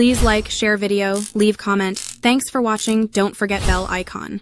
Please like, share video, leave comment. Thanks for watching. Don't forget bell icon.